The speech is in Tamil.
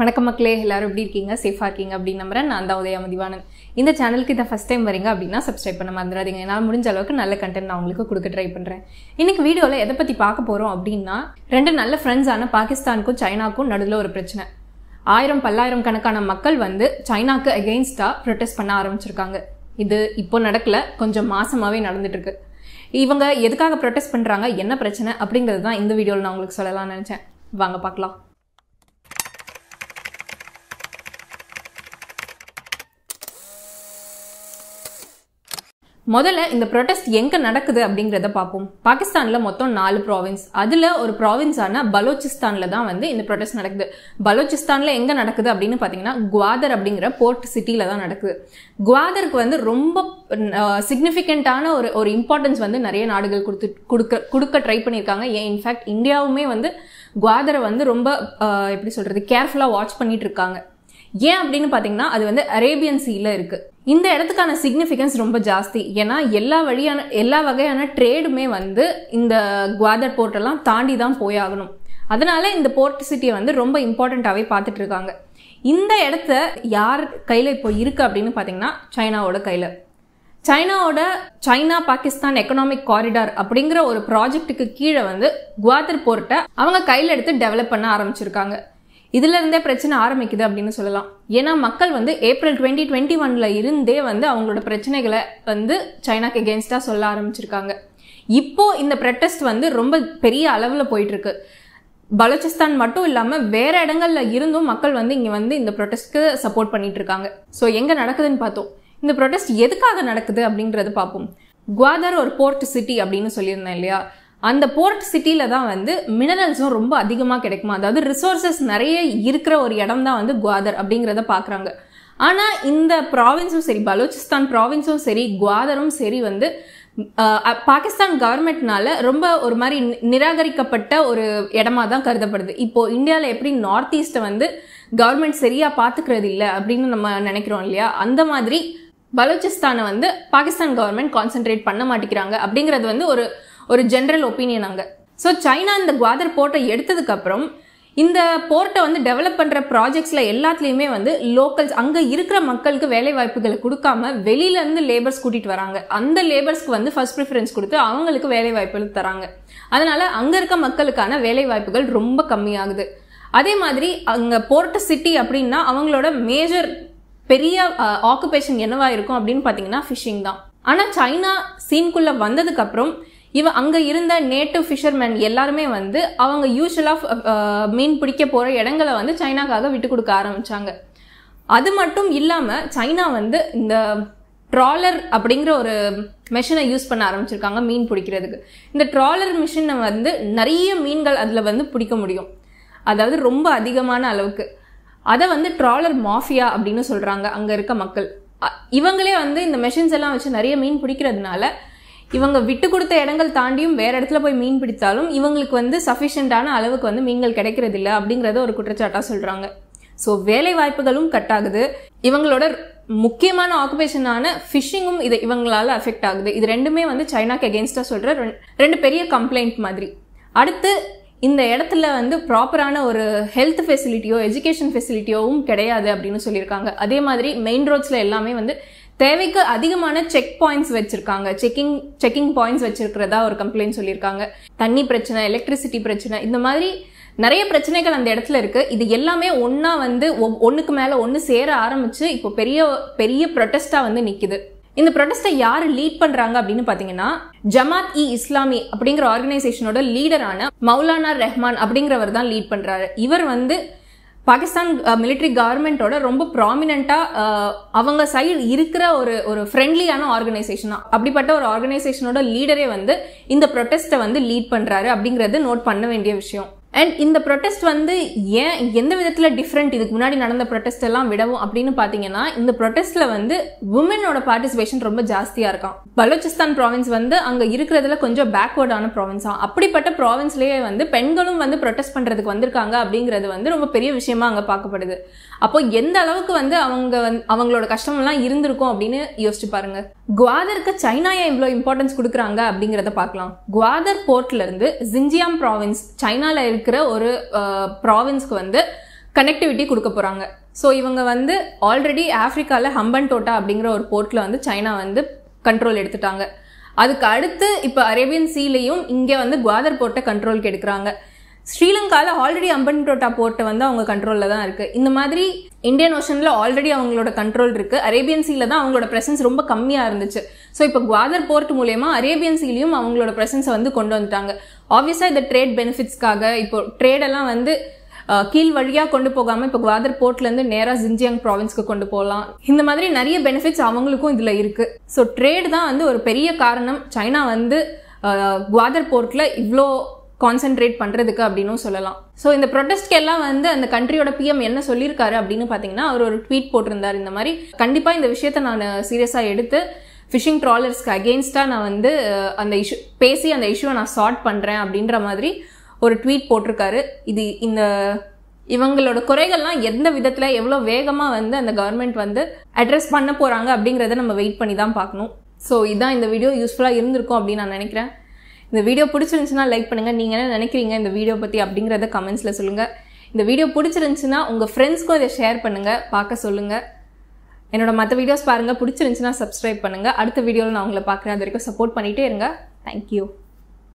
வணக்கம் மக்களே எல்லாரும் எப்படி இருக்கீங்க? சேஃபாக இருக்கீங்க அப்படின்னு நம்புறேன். நான் தான் உதயா மதிவானன். இந்த சேனலுக்கு இதை ஃபஸ்ட் டைம் வரீங்க அப்படின்னா சப்ஸ்கிரைப் பண்ண மறந்துடாதீங்க. என்னால் முடிஞ்ச அளவுக்கு நல்ல கண்டென்ட் நான் உங்களுக்கு கொடுக்க ட்ரை பண்ணுறேன் இன்னைக்கு வீடியோவில் எதை பற்றி பார்க்க போகிறோம் அப்படின்னா ரெண்டு நல்ல ஃப்ரெண்ட்ஸான பாகிஸ்தானுக்கும் சைனாக்கும் நடுவில் ஒரு பிரச்சனை. ஆயிரம் பல்லாயிரம் கணக்கான மக்கள் வந்து சைனாக்கு அகெயின்ஸ்டாக ப்ரொட்டஸ்ட் பண்ண ஆரம்பிச்சிருக்காங்க. இது இப்போ நடக்கல கொஞ்சம் மாசமாகவே நடந்துட்டு இவங்க எதுக்காக ப்ரொட்டஸ்ட் பண்ணுறாங்க என்ன பிரச்சனை அப்படிங்கிறது தான் இந்த வீடியோவில் நான் உங்களுக்கு சொல்லலாம்னு நினச்சேன். வாங்க பார்க்கலாம். முதல்ல இந்த ப்ரொடெஸ்ட் எங்க நடக்குது அப்படிங்கிறத பார்ப்போம். பாகிஸ்தான்ல மொத்தம் நாலு ப்ராவின்ஸ் அதுல ஒரு ப்ராவின்ஸான பலோச்சிஸ்தான்ல தான் வந்து இந்த ப்ரொடெஸ்ட் நடக்குது. பலோச்சிஸ்தான்ல எங்க நடக்குது அப்படின்னு பாத்தீங்கன்னா குவாதர் அப்படிங்கிற போர்ட் சிட்டில தான் நடக்குது. குவாதருக்கு வந்து ரொம்ப சிக்னிஃபிகண்டான ஒரு ஒரு இம்பார்ட்டன்ஸ் வந்து நிறைய நாடுகள் கொடுத்து கொடுக்க கொடுக்க ட்ரை பண்ணியிருக்காங்க. ஏன் இன்ஃபேக்ட் இந்தியாவுமே வந்து குவாதரை வந்து ரொம்ப எப்படி சொல்றது கேர்ஃபுல்லாக வாட்ச் பண்ணிட்டு இருக்காங்க. ஏன் அப்படின்னு பார்த்தீங்கன்னா அது வந்து அரேபியன் சீல இருக்குது இந்த இடத்துக்கான சிக்னிஃபிகன்ஸ் ரொம்ப ஜாஸ்தி. ஏன்னா எல்லா வழியான எல்லா வகையான ட்ரேடுமே வந்து இந்த குவாதர் போர்ட்டெல்லாம் தாண்டி தான் போயாகணும். அதனால இந்த போர்ட் சிட்டியை வந்து ரொம்ப இம்பார்ட்டண்ட்டாகவே பார்த்துட்டு இருக்காங்க இந்த இடத்த யார் கையில் இப்போ இருக்குது அப்படின்னு பார்த்தீங்கன்னா சைனாவோட கையில். சைனாவோட சைனா பாகிஸ்தான் எக்கனாமிக் காரிடார் அப்படிங்கிற ஒரு ப்ராஜெக்ட்டுக்கு கீழே வந்து குவாதர் போர்ட்டை அவங்க கையில் எடுத்து டெவலப் பண்ண ஆரம்பிச்சிருக்காங்க. இதுல இருந்தே பிரச்சனை ஆரம்பிக்குது அப்படின்னு சொல்லலாம். ஏன்னா மக்கள் வந்து ஏப்ரல் டுவெண்ட்டி டுவெண்ட்டி ஒன்ல இருந்தே வந்து அவங்களோட பிரச்சனைகளை வந்து சைனாக்கு எகென்ஸ்டா சொல்ல ஆரம்பிச்சிருக்காங்க. இப்போ இந்த ப்ரொட்டஸ்ட் வந்து ரொம்ப பெரிய அளவில் போயிட்டு இருக்கு பலோச்சிஸ்தான் மட்டும் இல்லாமல் வேற இடங்கள்ல இருந்தும் மக்கள் வந்து இங்க வந்து இந்த ப்ரொட்டஸ்ட்க்கு சப்போர்ட் பண்ணிட்டு இருக்காங்க ஸோ எங்க நடக்குதுன்னு பார்த்தோம். இந்த ப்ரொட்டஸ்ட் எதுக்காக நடக்குது அப்படின்றத பார்ப்போம். குவாதர் ஒரு போர்ட் சிட்டி அப்படின்னு சொல்லியிருந்தேன் இல்லையா? அந்த போர்ட் சிட்டியில் தான் வந்து மினரல்ஸும் ரொம்ப அதிகமாக கிடைக்குமா? அதாவது ரிசோர்சஸ் நிறைய இருக்கிற ஒரு இடம் தான் வந்து குவாதர் அப்படிங்கிறத பார்க்குறாங்க ஆனால் இந்த ப்ராவின்ஸும் சரி பலோச்சிஸ்தான் ப்ராவின்ஸும் சரி குவாதரும் சரி வந்து பாகிஸ்தான் கவர்மெண்ட்னால ரொம்ப ஒரு மாதிரி நி- நிராகரிக்கப்பட்ட ஒரு இடமா தான் கருதப்படுது. இப்போ இந்தியாவில் எப்படி நார்த் ஈஸ்ட்டை வந்து கவர்மெண்ட் சரியாக பார்த்துக்கிறது இல்லை அப்படின்னு நம்ம நினைக்கிறோம் இல்லையா? அந்த மாதிரி பலோச்சிஸ்தானை வந்து பாகிஸ்தான் கவர்மெண்ட் கான்சென்ட்ரேட் பண்ண மாட்டேங்கிறாங்க அப்படிங்கிறது வந்து ஒரு ஒரு ஜென்ரல் ஒப்பீனியன் அங்கே. ஸோ சைனா இந்த குவாதர் போர்ட்டை எடுத்ததுக்கப்புறம் இந்த போர்ட்டை வந்து டெவலப் பண்ணுற ப்ராஜெக்ட்ஸில் எல்லாத்துலேயுமே வந்து லோக்கல்ஸ் அங்கே இருக்கிற மக்களுக்கு வேலை வாய்ப்புகளை கொடுக்காம வெளியிலேருந்து லேபர்ஸ் கூட்டிகிட்டு வராங்க. அந்த லேபர்ஸ்க்கு வந்து ஃபர்ஸ்ட் ப்ரிஃபரன்ஸ் கொடுத்து அவங்களுக்கு வேலை வாய்ப்புகள் தராங்க. அதனால அங்கே இருக்க மக்களுக்கான வேலை வாய்ப்புகள் ரொம்ப கம்மியாகுது. அதே மாதிரி அங்கே போர்ட் சிட்டி அப்படின்னா அவங்களோட மேஜர் பெரிய ஆக்குபேஷன் என்னவா இருக்கும் அப்படின்னு பார்த்தீங்கன்னா ஃபிஷிங் தான். ஆனால் சைனா சீன்குள்ளே வந்ததுக்கப்புறம் இவன் அங்கே இருந்த நேட்டிவ் ஃபிஷர்மேன் எல்லாருமே வந்து அவங்க யூஸ்வலாக மீன் பிடிக்க போகிற இடங்களை வந்து சைனாக்காக விட்டு கொடுக்க ஆரம்பிச்சாங்க. அது மட்டும் இல்லாமல் சைனா வந்து இந்த ட்ராலர் அப்படிங்கிற ஒரு மெஷினை யூஸ் பண்ண ஆரம்பிச்சிருக்காங்க மீன் பிடிக்கிறதுக்கு. இந்த ட்ராலர் மிஷினை வந்து நிறைய மீன்கள் அதில் வந்து பிடிக்க முடியும். அதாவது ரொம்ப அதிகமான அளவுக்கு. அதை வந்து ட்ராலர் மாஃபியா அப்படின்னு சொல்கிறாங்க அங்கே இருக்க மக்கள். இவங்களே வந்து இந்த மெஷின்ஸ் எல்லாம் வச்சு நிறைய மீன் பிடிக்கிறதுனால இவங்க விட்டு கொடுத்த இடங்கள் தாண்டியும் வேற இடத்துல போய் மீன் பிடித்தாலும் இவங்களுக்கு வந்து சஃபிஷியண்டான அளவுக்கு வந்து மீன்கள் கிடைக்கிறது அப்படிங்கிறத அப்படிங்கறத ஒரு குற்றச்சாட்டா சொல்றாங்க. ஸோ வேலை வாய்ப்புகளும் கட் ஆகுது. இவங்களோட முக்கியமான ஆக்குபேஷனான ஃபிஷிங்கும் இது இவங்களால அஃபெக்ட் ஆகுது. இது ரெண்டுமே வந்து சைனாக்கு அகேன்ஸ்டா சொல்ற ரெண்டு பெரிய கம்ப்ளைண்ட் மாதிரி. அடுத்து இந்த இடத்துல வந்து ப்ராப்பரான ஒரு ஹெல்த் ஃபெசிலிட்டியோ எஜுகேஷன் ஃபெசிலிட்டியோவும் கிடையாது அப்படின்னு சொல்லியிருக்காங்க. அதே மாதிரி மெயின் ரோட்ஸில் எல்லாமே வந்து தேவைக்கு அதிகமான செக் பாயிண்ட்ஸ் வச்சிருக்காங்க. செக்கிங் செக்கிங் பாயிண்ட்ஸ் வச்சிருக்கிறதா ஒரு கம்ப்ளைண்ட் சொல்லியிருக்காங்க. தண்ணி பிரச்சனை எலக்ட்ரிசிட்டி பிரச்சனை இந்த மாதிரி நிறைய பிரச்சனைகள் அந்த இடத்துல இருக்கு. இது எல்லாமே ஒன்றா வந்து ஒன்றுக்கு மேலே மேல சேர ஆரம்பிச்சு இப்போ பெரிய பெரிய ப்ரொட்டஸ்டா வந்து நிக்குது. இந்த ப்ரொடெஸ்ட்டை யாரு லீட் பண்றாங்க அப்படின்னு பாத்தீங்கன்னா ஜமாத் இ இஸ்லாமி அப்படிங்கிற ஆர்கனைசேஷனோட லீடரான மௌலானா ரெஹ்மான் அப்படிங்கிறவர் தான் லீட் பண்றாரு. இவர் வந்து பாகிஸ்தான் மிலிட்டரி கவர்மெண்டோட ரொம்ப ப்ராமினண்டா அவங்க சைடு இருக்கிற ஒரு ஒரு ஃப்ரெண்ட்லியான ஆர்கனைசேஷனா அப்படிப்பட்ட ஒரு ஆர்கனைசேஷனோட லீடரே வந்து இந்த ப்ரொட்டஸ்ட்டை வந்து லீட் பண்றாரு அப்படிங்கறது நோட் பண்ண வேண்டிய விஷயம். அண்ட் இந்த ப்ரொட்டஸ்ட் வந்து ஏன் எந்த விதத்தில் டிஃப்ரெண்ட் இதுக்கு முன்னாடி நடந்த ப்ரொட்டஸ்ட் எல்லாம் விடவும் அப்படின்னு பார்த்தீங்கன்னா இந்த ப்ரொட்டஸ்ட்டில் வந்து உமனோட பார்ட்டிசிபேஷன் ரொம்ப ஜாஸ்தியாக இருக்கும். பலோச்சிஸ்தான் ப்ராவின்ஸ் வந்து அங்கே இருக்கிறதுல கொஞ்சம் பேக்வர்டான ப்ராவின்ஸாக அப்படிப்பட்ட ப்ராவின்ஸ்லேயே வந்து பெண்களும் வந்து ப்ரொட்டஸ்ட் பண்ணுறதுக்கு வந்திருக்காங்க அப்படிங்கிறது வந்து ரொம்ப பெரிய விஷயமா அங்கே பார்க்கப்படுது. அப்போ எந்த அளவுக்கு வந்து அவங்க வந்து அவங்களோட கஷ்டமெல்லாம் இருந்திருக்கும் அப்படின்னு யோசிச்சு பாருங்க. குவாதருக்கு சைனா ஏன் இவ்வளோ இம்பார்ட்டன்ஸ் கொடுக்குறாங்க அப்படிங்கிறத பார்க்கலாம். குவாதர் போர்ட்லேருந்து ஜிஞ்சியாம் ப்ராவின்ஸ் சைனால இருக்கிற ஒரு ப்ராவின்ஸ்க்கு வந்து கனெக்டிவிட்டி கொடுக்க போகிறாங்க ஸோ இவங்க வந்து ஆல்ரெடி ஆஃப்ரிக்காவில் ஹம்பன் டோட்டா அப்படிங்கிற ஒரு போர்ட்டில் வந்து சைனா வந்து கண்ட்ரோல் எடுத்துட்டாங்க. அதுக்கு அடுத்து இப்போ அரேபியன் சீலையும் இங்கே வந்து குவாதர் போர்ட்டை கண்ட்ரோலுக்கு எடுக்கிறாங்க. ஸ்ரீலங்காவில் ஆல்ரெடி அம்பன் டோட்டா போர்ட்டை வந்து அவங்க கண்ட்ரோலில் தான் இருக்குது இந்த மாதிரி இந்தியன் ஓஷனில் ஆல்ரெடி அவங்களோட கண்ட்ரோல் இருக்குது அரேபியன் சீல தான் அவங்களோட ப்ரெசன்ஸ் ரொம்ப கம்மியாக இருந்துச்சு. ஸோ இப்போ குவாதர் போர்ட் மூலயமா அரேபியன் சீலையும் அவங்களோட ப்ரெசன்ஸை வந்து கொண்டு வந்துட்டாங்க. ஆப்வியஸாக இந்த ட்ரேட் பெனிஃபிட்ஸ்க்காக இப்போ ட்ரேடெல்லாம் வந்து கீழ் வழியாக கொண்டு போகாமல் இப்போ குவாதர் போர்ட்லேருந்து நேராக ஜின்ஜியாங் ப்ராவின்ஸ்க்கு கொண்டு போகலாம் இந்த மாதிரி நிறைய பெனிஃபிட்ஸ் அவங்களுக்கும் இதில் இருக்குது ஸோ ட்ரேட் தான் வந்து ஒரு பெரிய காரணம். சைனா வந்து குவாதர் போர்ட்டில் இவ்வளோ கான்சென்ட்ரேட் பண்ணுறதுக்கு அப்படின்னும் சொல்லலாம். ஸோ இந்த ப்ரொடெஸ்ட்க்கு எல்லாம் வந்து அந்த கண்ட்ரியோட பிஎம் என்ன சொல்லியிருக்காரு அப்படின்னு பார்த்தீங்கன்னா அவர் ஒரு ட்வீட் போட்டிருந்தார். இந்த மாதிரி கண்டிப்பாக இந்த விஷயத்த நான் சீரியஸாக எடுத்து ஃபிஷிங் ட்ராலர்ஸ்க்கு அகேன்ஸ்டாக நான் வந்து அந்த இஷ்யூ பேசி அந்த இஷ்யூவை நான் சார்ட் பண்ணுறேன் அப்படின்ற மாதிரி ஒரு ட்வீட் போட்டிருக்காரு. இது இந்த இவங்களோட குறைகள்லாம் எந்த விதத்தில் எவ்வளோ வேகமாக வந்து அந்த கவர்மெண்ட் வந்து அட்ரஸ் பண்ண போகிறாங்க அப்படிங்கிறத நம்ம வெயிட் பண்ணி தான் பார்க்கணும். ஸோ இதான் இந்த வீடியோ யூஸ்ஃபுல்லாக இருந்திருக்கும் அப்படின்னு நான் நினைக்கிறேன். இந்த வீடியோ பிடிச்சிருந்துச்சுன்னா லைக் பண்ணுங்கள் நீங்கள் என்ன நினைக்கிறீங்க இந்த வீடியோ பற்றி அப்படிங்கிறத கமெண்ட்ஸில் சொல்லுங்கள் இந்த வீடியோ பிடிச்சிருந்துச்சுன்னா உங்கள் ஃப்ரெண்ட்ஸ்க்கும் இதை ஷேர் பண்ணுங்கள் பார்க்க சொல்லுங்கள் என்னோட மற்ற வீடியோஸ் பாருங்கள் பிடிச்சிருந்துச்சுன்னா சப்ஸ்கிரைப் பண்ணுங்கள் அடுத்த வீடியோவில் நான் உங்களை பார்க்குறேன். அது வரைக்கும் சப்போர்ட் பண்ணிகிட்டே இருங்க. தேங்க்யூ